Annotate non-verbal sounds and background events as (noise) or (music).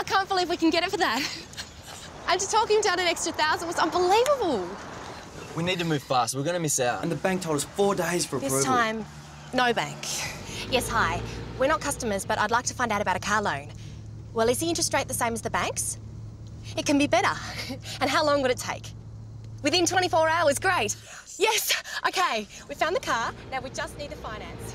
I can't believe we can get it for that. And to talk him down an extra thousand was unbelievable. We need to move fast. We're going to miss out. And the bank told us four days for This time, no bank. Yes, hi. We're not customers, but I'd like to find out about a car loan. Well, is the interest rate the same as the banks? It can be better. (laughs) and how long would it take? Within 24 hours, great. Yes, okay. We found the car. Now we just need the finance.